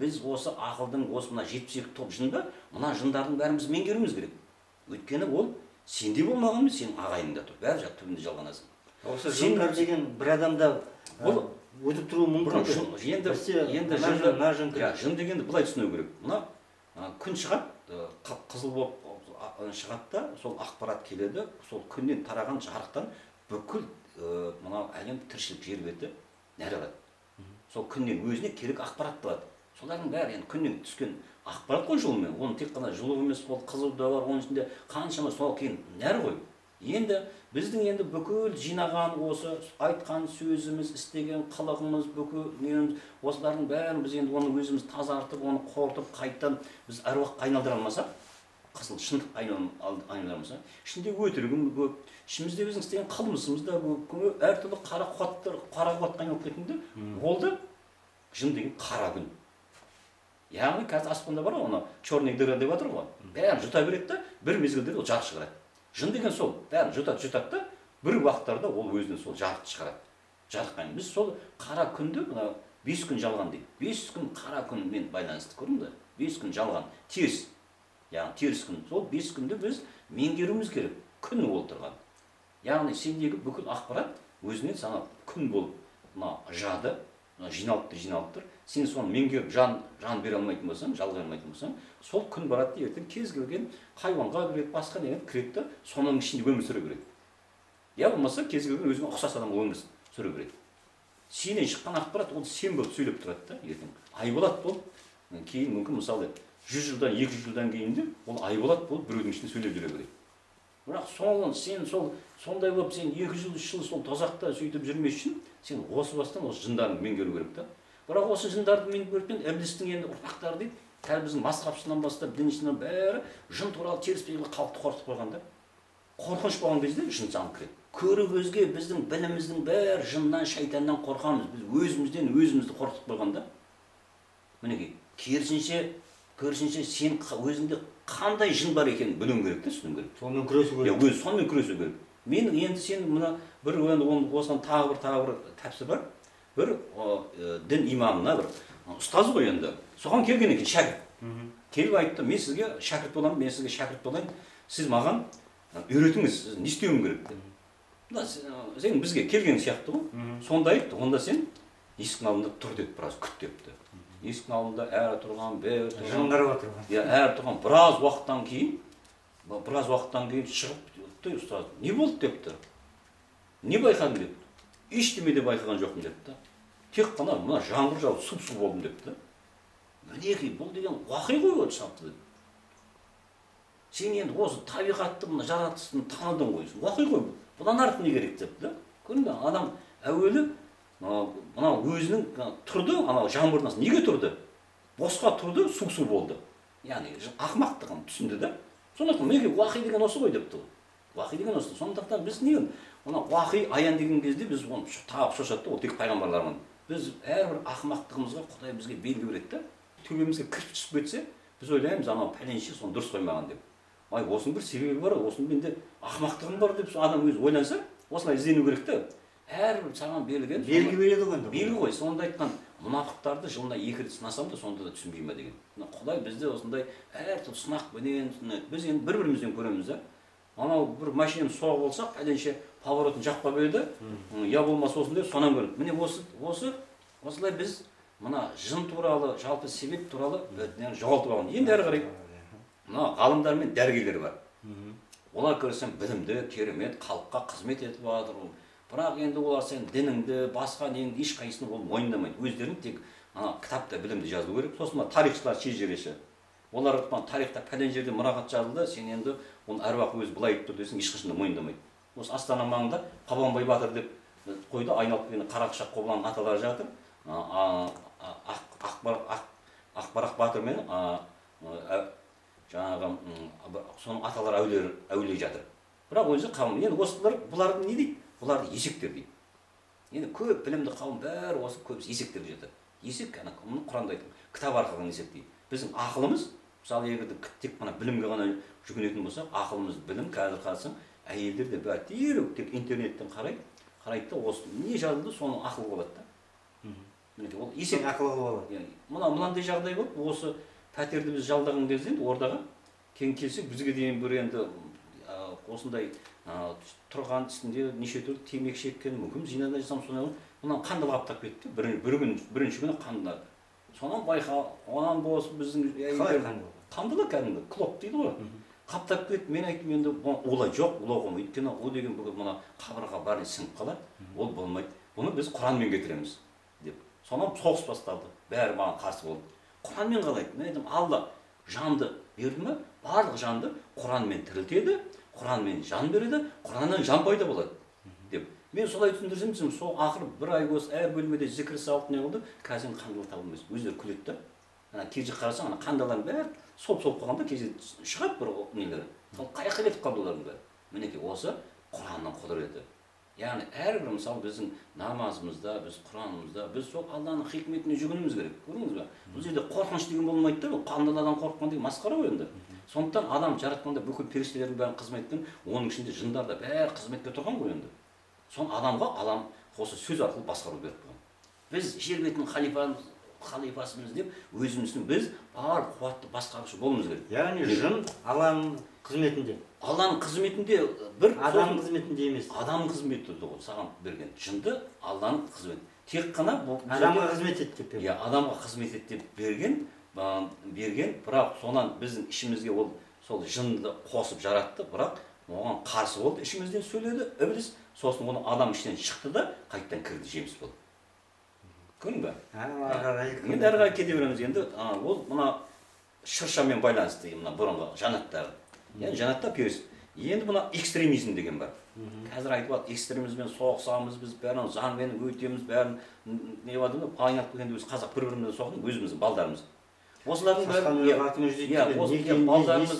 біз осы ақылдың осы мына жетпіс екі топ жынды мына жындардың бәрін біз меңгеруіміз керек. Өйткені ол сенде болмағанымен сенің ағайыныңда тұр. Бәрі жақ түбінде жалғанасың. Осы жындар деген бір адамда Бұл- өтіп тұруы мүмкін енді енді жын, иә жын дегенді былай түсіну керек. Мына күн шығады ы, қ- қызыл болып шығады да сол ақпарат келеді сол күннен тараған жарықтан бүкіл мынау әлем тіршілік жер беті нәр алады. Сол күннен өзіне керек ақпарат алады солардың бәрі енді күннен түскен ақпарат қой жылумен оның тек қана жылу емес ол қызыл да бар оның ішінде қаншама сол кейін нәр ғой. Енді біздің енді бүкіл жинаған осы айтқан сөзіміз істеген қылығымыз бүкіл неміз осылардың бәрін біз енді оны өзіміз тазартып оны қорытып қайтадан біз әруаққа айналдыра алмасақ қызыл шындық айналдыра алмасақ ішінде өтірігім көп ішімізде біздің істеген қылмысымыз да көп. Көп әртүрлі қара қуаттар қара қуатқа айналып кеткенде ол да жын деген қара күн. Яғни қазір аспанда бар ғой ана черный дыра деп жатыр ғой. Бәрін жұта береді да бір мезгілде ол жарық шығарады. Жын деген сол бәрін жұтады жұтады да бір уақыттарда ол өзінен сол жарықты шығарады. Жарыққа біз сол қара күнді мына бес күн жалған дейді бес күн қара күнмен байланысты көрдің бе бес күн жалған теріс. Яғни теріс күн. Сол бес күнді біз меңгеруіміз керек. Күн ол тұрған. Яғни сендегі бүкіл ақпарат өзінен саған күн болып. Мына жады жиналып тұр жиналып тұр сен соны меңгеріп жан жан бере алмайтын болсаң жалғай алмайтын болсаң сол күн барады да ертең кез келген хайуанға кіреді басқа деген кіреді да соның ішінде өмір сүре береді. Я болмаса кез келген өзіңе ұқсас адамға өмір сүре береді. Сенен шыққан ақпарат ол сен болып сөйлеп тұрады да ертең. Айболат болып кейін мүмкін мысалы жүз жылдан екі жүз жылдан кейін де ол айболат болып біреудің ішінде сөйлеп жүре береді. Бірақ сол сен сол сондай болып сен екі жыл үш жыл сол тозақта сөйтіп жүрмес үшін сен осы бастан осы жындарыңды меңгеру керек та. Бірақ осы жындарды меңгерген іблістің енді ұрпақтары дейді қазір біздің масқапшысынан бастап діншінің бәрі жын туралы теріс белгілі халықты қорқытып қойған да. Қорқыныш болған кезде жын саны кіреді. Көрі көзге біздің біліміміздің бәрі жыннан шайтаннан қорқамыз. Біз өзімізден өзімізді қорқытып қойған да. Мінекей керісінше керісінше сен өзіңде қандай жын бар екенін білуің керек та түсінуің керек. сонымен күресу иә керек өзі сонымен күресу керек. Мен енді сен мына бір енді оны осыған тағы бір тағы бір тәпсір бар. Бір дін имамына бір ұстаз ғой енді. Соған келген екен шәкірт. Келіп айтты мен сізге шәкірт боламын мен сізге шәкірт болайын. Сіз маған үйретіңіз сіз не істеуім керек? деп. Мына сен бізге келген сияқты ғой. Сонда айтты онда сен есіктің алдында тұр деп біраз күт депті. Есіктің алдында әрі тұрған бері тұрған ғой. иә әрі тұрған біраз уақыттан кейін біраз уақыттан кейін шығып өтті ұстаз не болды депті не байқадың депті ештеме де байқаған жоқпын депті да тек қана мына жаңбыр жауып сұп су болдым депті мінекей бұл деген уақи ғой ол шапты сен енді осы табиғатты мына жаратылысын таныдың ғой уақи ғой бұл бұдан артық не керек депті да көрдің адам әуелі мынау өзінің тұрды анау жаңбырдан соң неге тұрды? Босқа тұрды су су болды. Яғни ақымақтығын түсінді да сондықтан мінекей уақи деген осы ғой депті ол. Уақи деген осы. Сондықтан біз не мына уақи аян деген кезде біз оны тағып шошады ол тек пайғамбарлармен. Біз әрбір ақымақтығымызға құдай бізге белгі береді да төбемізге кірпіш түсіп кетсе біз ойлаймыз анау пәленше соны дұрыс қоймаған деп. Ай осының бір себебі бар осының менде ақымақтығым бар деп адам өзі ойланса осылай іздену керек та әрбір саған берілген белгі береді ғой енді. Белгі ғой сонда айтқан мұнафықтарды жылына екі рет сынасам да сонда да түсінбей ма деген. Мына құдай бізде осындай әртүрлі сынақпенен біз енді бір бірімізден көреміз да. Анау бір машинаны соғып алсақ пәленше поворотын жаққа берді м, я болмаса осындай сонан көреді. Міне осы осы осылай біз мына жын туралы жалпы себеп туралы жоғалтып алған енді әрі қарай мына ғалымдар мен дәрігерлер бар. Олар көрсең білімді керемет халыққа қызмет етіп жатыр. Бірақ енді олар сен дініңді басқа неңді ешқайсысын ол мойындамайды. Өздерін тек ана кітапта білімді жазу керек. Сосын мына тарихшылар шежіреші олар тарихта пәлен жерде мұрағат жазылды сен енді оны әруақ өзі былай айтып тұр десең ешқашан да мойындамайды. Осы астана маңында қабанбай батыр деп қойды айналып келген қарақшақ қобыланның аталары жатыр. Ақбарақ батыр мен а, жаңағы соның аталары әулие жатыр. Бірақ өзі енді осылар бұларды не дейді? Бұларды есектер дейді. Енді көп білімді қауым бәрі осы көбісі есектерге жатады есек ана мұны құранда айтқан кітап арқылы есек дейді. Біздің ақылымыз мысалы егер де к- тек қана білімге ғана жүгінетін болсақ ақылымыз білім қазір қарасаң әйелдер де бәрі дереу тек интернеттен қарайды қарайды да осы не жазылды соны ақыл болады да. Мінекей ол есеп ақыл қылып алады. Иә, мына мынандай жағдай болды осы пәтерді біз жалдаған кезде енді ордаға кейін келсек бізге дейін бір енді осындай тұрған үстінде неше түрлі темекі шеккен мүмкін зинада жасам сондай мына қанды қаптап кетті. Бір, бір күн бірінші күні қанды. Сонан байқа онан болсын біздің қалай қанды да кәдімгі клоп дейді ғой. Қаптап кетті мен айттым енді олай жоқ улауға болмайды. Өйткені ол деген бүгін мына қабырға бәріне сіңіп қалады ол болмайды. Бұны біз құранмен кетіреміз деп. Сонан соғыс басталды. Бәрі маған қарсы болды. Құранмен қалай мен айттым алла жанды берді ма барлық жанды құранмен тірілтеді. Құранмен жан береді құраннан жан пайда болады деп мен солай түсіндірсем түсіндім. сол ақыры бір ай осы әр бөлмеде зікір салып не қылды қазір қандал табылмайсыз өздері күледі да ана жаққа қарасаң ана қандалардың бәрі солып солып қалғанда кезде шығады бір нелері сол қай жаққа кетіп қалды олардың бәрі мінекей осы құранның құдіреті яғни әрбір мысалы біздің намазымызда біз құранымызда біз сол алланың хикметіне жүгінуіміз керек көрдіңіз ба бұл жерде қорқыныш деген болмайды да бұл қандаладан қорыққан деген масқара ғой енді сондықтан адам жаратқанда бүкіл періштелердің бәрін қызмет еткен оның ішінде жындар да бәрі қызметке тұрған ғой енді. Соны адамға алам осы сөз арқылы басқару беріп қойған біз жер бетінің халифамыз халифасымыз деп өзіміздің біз бар қуатты басқарушы болуымыз керек. Яғни жын алланың қызметінде. Алланың қызметінде бір адам қызметінде емес. Адам қызметі ғой саған берген. Жынды алланың қызметі тек қана адамға қызмет ет деп иә адамға қызмет ет деп берген берген. Бірақ сонан біздің ішімізге ол сол жынды қосып жаратты. Бірақ оған қарсы болды ішімізден сөйледі ібіліс. Сосын оны адам ішінен шықты да қайтадан кірді жеміс болды. Көрдің ба? Қарай енді әрі қарай кете береміз енді. Ол мына шыршамен байланысты мына бұрынғы жанаттағы енді жанатта періс енді мына экстремизм деген бар. Қазір айтып жатыр экстремизммен соғысамыз біз бәрін заңмен өтеміз бәрін не айналып келгенде біз қазақ бір бірімізді соғып өзіміздің балдарымыз. Осылардың бәрі не балдарымыз-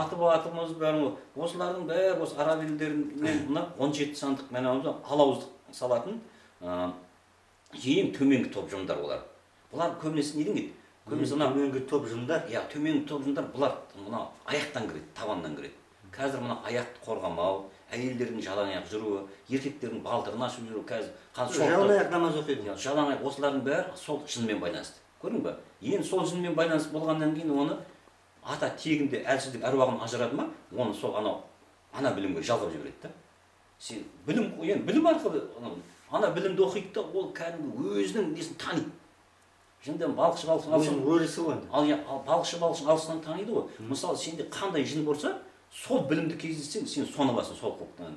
атып атымыз бәрін осылардың бәрі осы араб елдерінен мына он жеті сандық мәнауызда алауыздық салатын ең төменгі топ жындар олар. Бұлар көбінесе неден келеді? Көбінесе мына төменгі топ жындар иә төменгі топ жындар бұлар мына аяқтан кіреді табаннан кіреді. Қазір мына аяқты қорғамау әйелдердің жалаң аяқ жүруі еркектердің балтырын ашып жүруі қазір жалаң аяқ намаз оқиды. Иә, жалаң аяқ осылардың бәрі сол жынмен байланысты. Көрдің ба? Енді сол жынмен байланысты болғаннан кейін оны ата тегінде әлсіздік әруағын ажырады ма? Оны сол анау ана білімге жалғап жібереді да. Сен білім енді білім арқылы ана білімді оқиды да ол кәдімгі өзінің несін таниды. Жындан балықшы балықшыны өзінің өрісі ғой ал иә ал балықшы балықшыны алыстан таниды ғой. Мысалы сенде қандай жын болса сол білімді кездессең сен соны аласың сол қылықтан.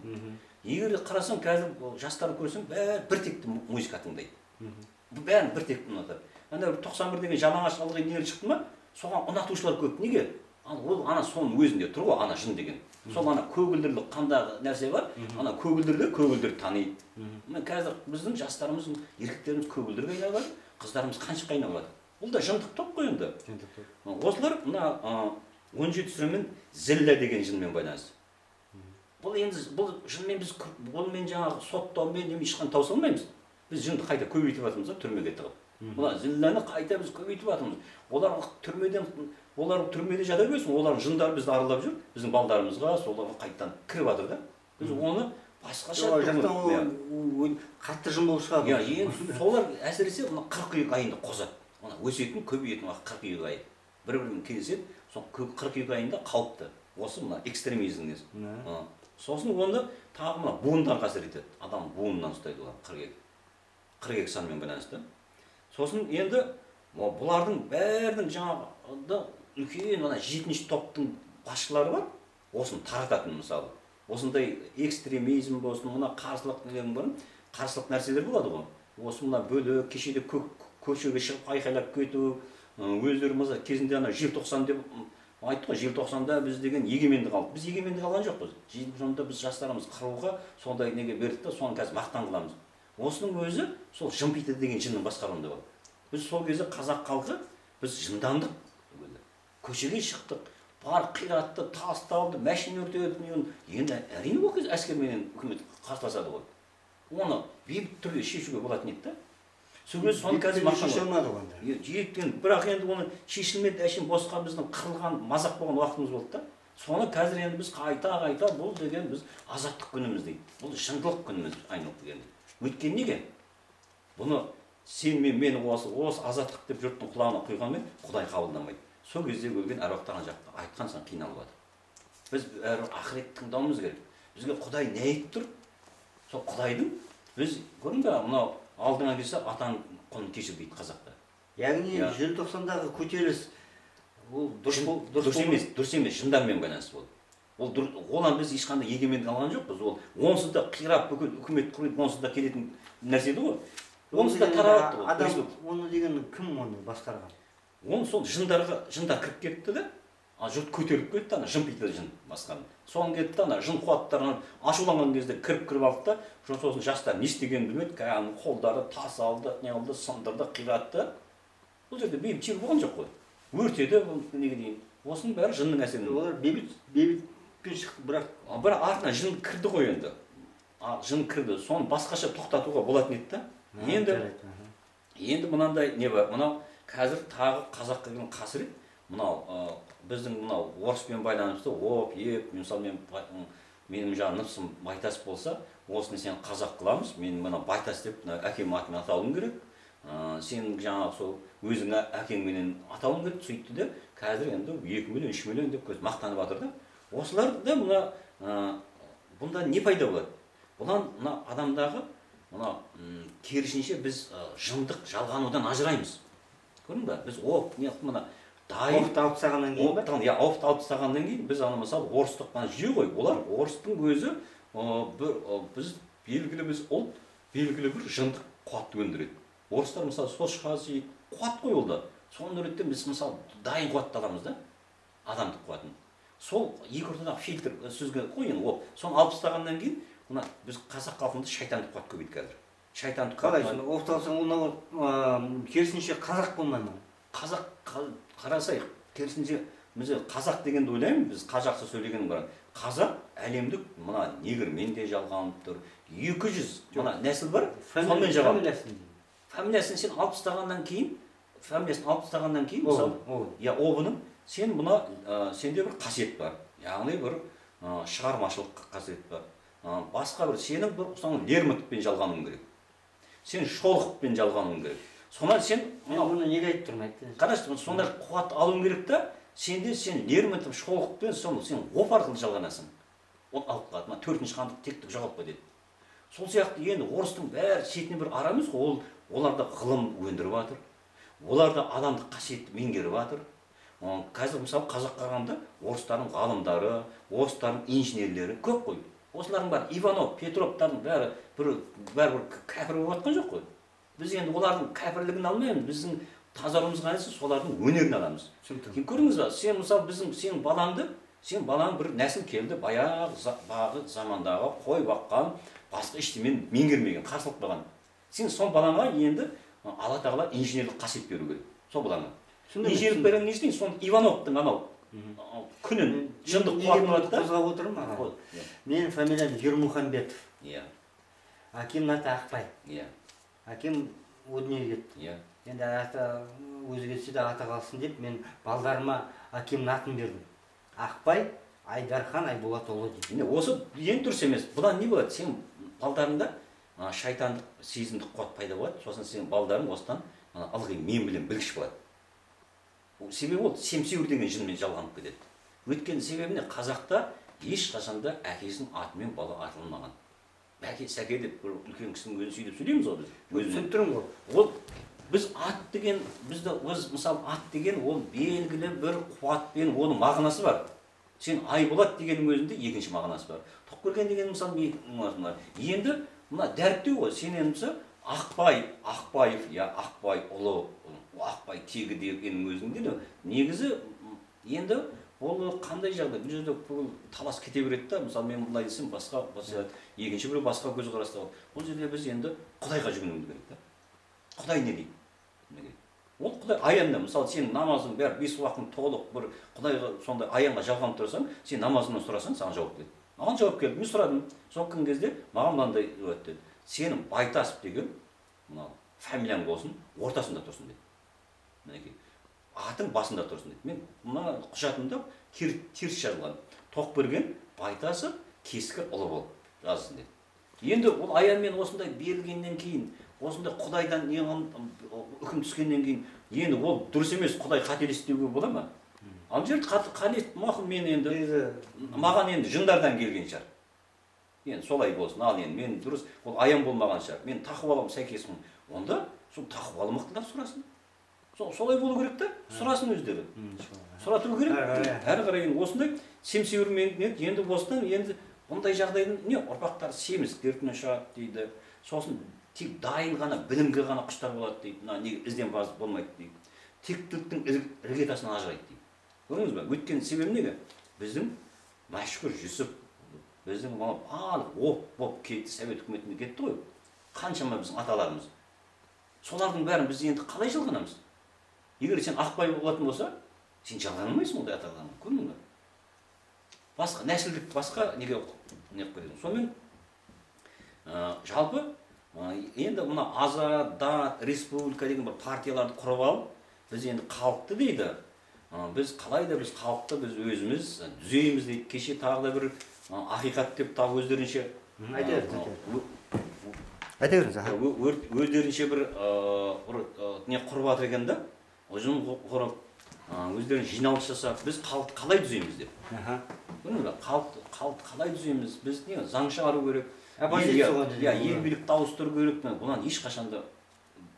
Егер қарасаң қазір жастарды көрсең бәрі бір текті му- музыка тыңдайды. Бәрін бір текті ұнатады. Ана бір тоқсан бір деген жалаңаш ылғи нелер шықты ма? Соған ұнатушылар көп. Неге? Ал ол ана соның өзінде тұр ғой ана жын деген. Сол ана көгілдірлік қандағы нәрсе бар. Ана көгілдірлер көгілдір таниды міне қазір біздің жастарымыз еркектеріміз көгілдірге айналып жатыр қыздарымыз қаншыққа айналып жатыр бұл да жындық топ қой енді. Осылар мына он жеті сүремен зілля деген жынмен байланысты бұл енді бұл жынмен біз бұнымен жаңағы соттаумен немен ешқандай тауыса алмаймыз біз жынды қайта көбейтіп жатырмыз да түрмеге тығып. Мына зілләні қайта біз көбейтіп жатырмыз. Олар түрмеден олар түрмеде жата берсін олардың жындары бізді аралап жүр біздің балдарымызға соларға қайтадан кіріп жатыр да. Біз оны басқаша ол жақтан ол- иә. қатты жын болып шығады. Иә енді солар әсіресе мына қыркүйек айында қосады мына өсетін көбейетін уақыт қыркүйек айы. Бір бірімен кездеседі сол қыркүйек айында қауіпті осы мына экстремизм сосын оны тағы мына буындарға әсер етеді адам буынынан ұстайды олар қырық екі қырық екі санмен байланысты. Сосын енді бұлардың бәрінің жаңағы үлкен ана жетінші топтың басшылары бар. Осыны тарататын мысалы. Осындай экстремизм болсын мына қарсылық нелердің бәрін қарсылық нәрселер болады ғой. Осы мына бөлек кешеде кө- көшеге шығып айқайлап кету өздері мына кезінде ана желтоқсан деп айтты ғой желтоқсанда біз деген егемендік алдық. Біз егемендік алған жоқпыз. Желтоқсанда біз жастарымыз қыруға сондай неге бердік та соны қазір мақтан қыламыз. Осының өзі сол жымпиты деген жынның басқаруында бар. Біз сол кезде қазақ халқы біз жындандық. Көшеге шықтық бар қиратты тасталды машина өртеді енді әрине ол кезде әскерменен үкімет қарсыласады ғой. Оны бейбіт түрде шешуге болатын еді да. Сол кезде соны қазір бірақ енді оны шешілмеді әшейін босқа біздің қырылған мазақ болған уақытымыз болды да. Соны қазір енді біз қайта қайта бұл деген біз азаттық күніміз дейді. Бұл жындылық күніміз айналып келгенде. Өйткені неге? Бұны сен мен мені осы осы азаттық деп жұрттың құлағына құйғанмен құдай қабылдамайды. Сол кезде өлген әруақтар ана жақта. Айтқан сайын қиналып жатыр біз әр ақырет тыңдауымыз керек. Бізге құдай не айтып тұр? Сол құдайдың. Біз көрдің бе мынау алдыңа келсе атаң құнын кешір дейді қазақта. Яғни желтоқсандағы көтеріліс ол дұрыс дұрыс емес дұрыс емес жындармен байланысты ол ол оған біз ешқандай егемендік алған жоқпыз. Ол онсыз да қирап бүкіл үкімет құрып онсыз да келетін нәрсе еді ғой. Онсыз да ғой адам оны деген кім оны басқарған? Оны сол жындарға жындар кіріп кетті да а жұрт көтеріліп кетті ана жымпиты жын басқаны соған кетті ана жын қуаттарына ашуланған кезде кіріп кіріп алды да сосын жастар не істегенін білмеді кәдімгі қолдары тас алды не қылды сындырды қиратты. Бұл жерде бейбітшілік болған жоқ қой. Өртеді неге дейін? Осының бәрі жынның әсерінен олар бейбіт шықты бірақ бірақ артынан жын кірді ғой енді. А, жын кірді. Соны басқаша тоқтатуға болатын еді да. Енді енді мынандай не бар? Мынау қазір тағы қазаққа келген қасірет. Мынау ә, біздің мынау орыспен байланысты оп еп мысалы мен менің жаңағы ныпсым байтас болса осыны сен қазақ қыламыз. Мен мына байтас деп мына әкем атымен атауым керек. Ә, сен жаңағы сол өзің ә- әкеңменен атауың керек сөйтті де қазір енді екі миллион үш миллион деп мақтанып жатыр да. Осыларда мына ә, бұнда не пайда болады? Бұдан мына адамдағы мына керісінше біз ә, жындық жалғанудан ажыраймыз. Көрдің ба? Біз не мына дайын алып тастағаннан кейін ба? Иә офты алып тастағаннан кейін біз ана мысалы орыстық ана жүйе ғой олар орыстың өзі бір біз белгілі біз ұлт белгілі бір жындық қуатты өндіреді. Орыстар мысалы сошхаз жейді қуат қой ол да. Соны ретте біз мысалы дайын қуатты аламыз да адамдық қуатын. Сол екі ортадағы фильтр сөзге қой енді ол. Соны алып тастағаннан кейін мына біз қазақ халқында шайтандық қуат көбейді қазір. Шайтандық қалай сонда оқты алсаң ол мынау, керісінше қазақ болмай ма? Қазақ қа- қарасайық керісінше біз қазақ дегенді ойлаймын біз қазақша сөйлеген бар қазақ әлемдік мына негрмен де жалғанып тұр екі жүз мына нәсіл бар сонымен жалғанып фамилиясын сен алып тастағаннан кейін фамилиясын алып тастағаннан кейін мысалы иә обының сен мына ә, сенде бір қасиет бар. Яғни бір ә, шығармашылық қасиет бар. Ә, басқа бір сенің бір соны лермонтовпен жалғануың керек. Сен шолоховпен жалғануың керек. Сонан сен мен мынау бұны неге айтып тұрмын айтты? қарашы сондай қуат алуың керек та сенде сен лермонтов шолоховпен соны сен оп арқылы жалғанасың. Ол алып қалады. Мына төртінші хандық тектік жоғалып кетеді сол сияқты енді орыстың бәрі шетіне бір ара емес қой ол олар да ғылым өндіріп жатыр олар да адамдық қасиетті меңгеріп жатыр қазір мысалы қазаққа қарағанда орыстардың ғалымдары орыстардың инженерлері көп қой. Осылардың бәрі иванов петровтардың бәрі бір бәрі бір кәпір болып жатқан жоқ қой. Біз енді олардың кәпірлігін алмаймыз біздің тазаруымыз қайсы солардың өнерін аламыз. түсінікті. Көрдіңіз ба? Сен мысалы біздің сен балаңды сен балаң бір нәсіл келді баяғы за- бағы замандағы қой баққан басқа ештемені меңгермеген қарсылық болған. Сен сол балаңа енді алла тағала инженерлік қасиет беру керек. Сол балаңа. Түсіндім, инженерлік түсіндім. берген не соны ивановтың анау күнін мұны алады да. қозғап отырмын аға. Қой. менің фамилиям ермұхамбетов иә. Әкемнің аты ақбай. Иә. Әкем о дүниеге кетті. Иә. Енді аты өзі кетсе де аты қалсын деп мен балдарыма әкемнің атын бердім. Ақбай айдархан айболатұлы міне осы ең дұрыс емес. Бұдан не болады? Сен балдарыңда шайтандық сезімдік қуат пайда болады. Сосын сен балдарың осыдан ылғи мен білем білгіш болады. Ол себебі ол семсеуір деген жынмен жалғанып кетеді. Өйткені себебі не? Қазақта ешқашанда әкесінің атымен бала аталмаған әке сәке деп бір үлкен кісінің өзін сөйтіп сөйлейміз ғой біз түсініп тұрмын ғой. Ол біз ат деген бізді өз мысалы ат деген ол белгілі бір қуатпен оның мағынасы бар. Сен айболат дегеннің өзінде екінші мағынасы бар. Тоқберген деген мысалы енді мына дәріптеу ғой. Сен енді ақбай ақбаев иә ақбай ұлы. Ақбай тегі дегеннің өзінде де негізі енді ол қандай жағдай? Бұл жерде бұл талас кете береді да мысалы мен былай десем басқа екінші біреу басқа көзқараста болады бұл жерде біз енді құдайға жүгінуіміз керек та. Құдай не дейді? Ол құдай аянда. Мысалы сен намазың бәрі бес уақытың толық бір құдайға сондай аянға жалғанып тұрсаң сен намазыңнан сұрасаң саған жауап келеді маған жауап келді. Мен сұрадым. Сол күн кезде маған мынандай деді. Сенің байтасов деген мынау фамилияң болсын ортасында тұрсын деді. Мінекей атың басында тұрсын деді мен мына құжатымда тер, теріс жазылған. Тоқберген байтасов кескір ұлы болып жазсын деді енді ол аянмен осындай берілгеннен кейін осындай құдайдан не үкім түскеннен кейін енді ол дұрыс емес құдай қателесті деуге бола ма? Ал жерде қане мақұл мен енді маған енді жындардан келген шығар. Енді солай болсын ал енді мен дұрыс ол аян болмаған шығар. Мен тақуалығым сәйкеспін онда сол тақуалы мықтылар сұрасын сол солай болу керек та сұрасын өздері. Сұрату керек Әрі қарай. осындай семсеуірмен енді осыдан енді бұндай жағдайдың не ұрпақтар семіз дертінен шығады дейді. Сосын тек дайын ғана білімге ғана құштар болады дейді. Мына неге ізденімпаз болмайды дейді. Тектіліктің ір- іргетасынан ажырайды дейді. Көрдіңіз ба өйткені себебі неге? Біздің мәшһүр жүсіп біздің мына барлық оп боп кетті совет үкіметіне кетті ғой. Қаншама біздің аталарымыз. Солардың бәрін біз енді қалай жалғанамыз? Егер сен ақбай болатын болса сен жалғана алмайсың ондай аталардан көрдің ба басқа нәсілдік басқа неге неғып кетеді сонымен ә, жалпы ә, енді мына азат республика деген бір партияларды құрып алып біз енді халықты дейді ә, біз қалай да біз халықты біз өзіміз түзейміз дейді. Кеше тағы да бір ә, ақиқат деп тағы өздерінше айта беріңіз, айта беріңіз. өздерінше бір ә, бір ә, не құрып жатыр екен да? Ұжым құрып өздерін жиналыс жасап біз халықты қалай түзейміз деп. Аха. Көрдіңіз ба халықты халықты қалай түзейміз біз не заң шығару керек. Иә ел билікті ауыстыру керек бұдан ешқашан да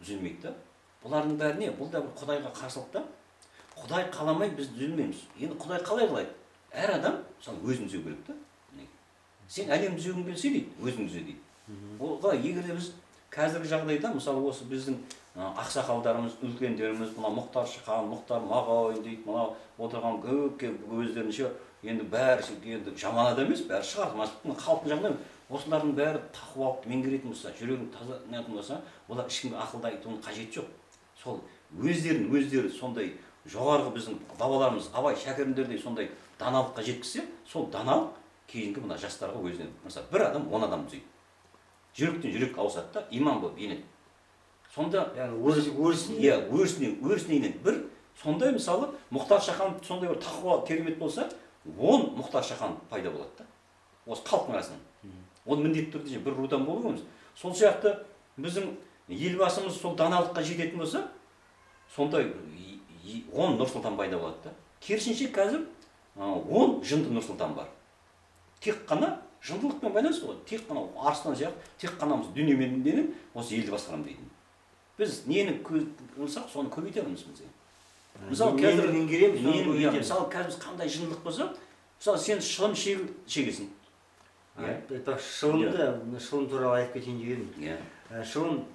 түзелмейді да. Бұлардың бәрі не бұл да бір құдайға қарсылық та. Құдай қаламай біз түзелмейміз. Енді құдай қалай қалайды? Әр адам мысалы өзін түзеу керек та. Сен әлем түзегің келсе дейді өзің түзе дейді. Ол егер де біз қазіргі жағдайда мысалы осы біздің ақсақалдарымыз үлкендеріміз мына мұхтар шахан мұхтар мағауин дейді мынау отырған көпке өздерінше енді бәрі енді жаман адам емес бәрі шығарды мына халықтың жағынан осылардың бәрі тақуалықты меңгеретін болса жүрегін таза болса олар ешкімге ақылды айтудың қажеті жоқ. Сол өздерін өздері сондай жоғарғы біздің бабаларымыз абай шәкірімдердей сондай даналыққа жеткізсе сол даналық кейінгі мына жастарға өзінен мысалы бір адам он адам түзейді жүректен жүрек ауысады да иман болып енеді. Сонда яғни өріс өрісін иә өрісіне өрісіне енеді бір сондай мысалы мұхтар шахан сондай бір тақуа керемет болса он мұхтар шахан пайда болады да. Осы халықтың арасынан ол міндетті түрде бір рудан болу емес сол сияқты біздің елбасымыз сол даналыққа жететін болса сондай он нұр сұлтан пайда болады да. Керісінше қазір он жынды нұр сұлтан бар. Тек қана жындылықпен байланысты ғой. Тек қана арыстан сияқты тек қана біз дүниеменен осы елді басқарамын дейтін. Біз нені қылсақ соны көбейтеміз біз. Мысалы қазір иә, мысалы қазір біз қандай жындылық болса мысалы сен шылым шегесің. Иә? шылымды мына шылым туралы айтып кетейін деп едім иә. Ә, шылым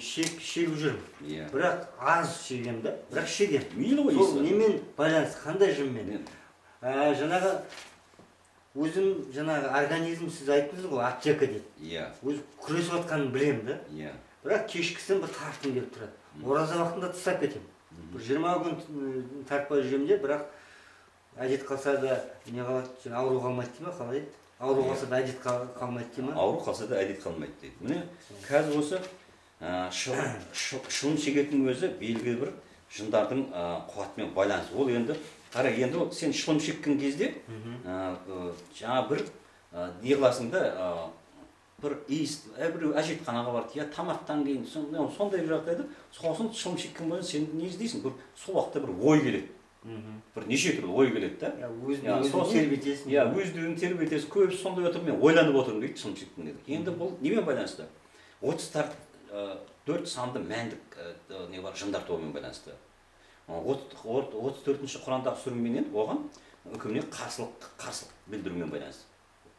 шек шегіп жүрмін. Иә. Бірақ аз шегемін да. Бірақ шегемін мейлі ғой сол немен байланысты? Қандай жынмен? Мен- ә, жаңағы өзім жаңағы организм сіз айттыңыз ғой аптека деп. Иә. Өзі күресіп жатқанын білемін да. Иә. Бірақ кешкісін бір тартқым келіп тұрады. Ораза уақытында тастап кетемін. Бір жиырма күн тартпай жүремін де бірақ әдет қалса да не қалады? Ауру қалмайды дей ма қалай? Еді ауру қалса да әдет қал- қалмайды дей ма? Ауру қалса да әдет қалмайды дейді. Міне қазір осы шылым шы- шылым шегетін өзі белгілі бір жындардың қуатымен байланысты. Ол енді қара енді ол сен шылым шеккен кезде жаңа бір не қыласың да бір иіс ә, біреу әжетханаға барды иә тамақтан кейін сон- сондай бір жағдайда сосын шылым шеккен бойы сен не іздейсің бір сол уақытта бір ой келеді бір неше түрлі ой келеді да Иә, өзіңді өзің сосын- тербетесің иә өздерін тербетесің көбісі сондай отыр мен ойланып отырмын дейді шылым шеккен кезде енді бұл немен байланысты отыз төрт санды мәндік не бар жындар тобымен байланысты отыз төртінші құрандағы сүрменен оған үкіміне қарсылық қарсылық білдірумен байланысты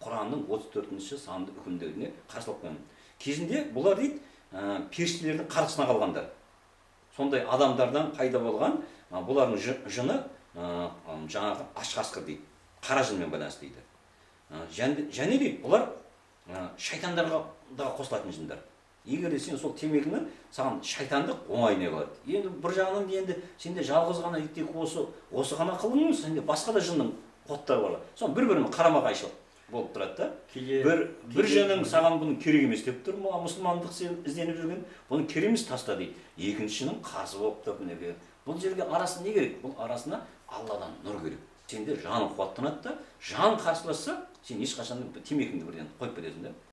құранның отыз төртінші санды үкімдеріне қарсылықпен кезінде бұлар дейді ә, періштелердің қарғысына қалғандар. Сондай адамдардан пайда болған а, бұлардың жы- жыны ә, жаңағы ашқасқыр дейді қара жынмен байланысты дейді. Ә, және, дейді бұлар ә, шайтандарға да қосылатын жындар. Егер де сен сол темекіні саған шайтандық оңай не қылады енді бір жағынан енді сенде жалғыз ғана тек осы осы ғана қылың сенде басқа да жынның қуаттары бар. Соны бір бірімен қарама қайшы. Болып тұрады да. Кейде бір бір жының саған бұның керек емес деп тұр маған мұсылмандық сен ізденіп жүрген? Бұның керек емес таста дейді. Екіншінің қарсы болып тұр мінекей бұл жерге арасы не керек? Бұл арасына алладан нұр керек. Сенде жаның қуаттанады да жан қарсыласса сен ешқашан темекіңді бірден қойып кетесің да.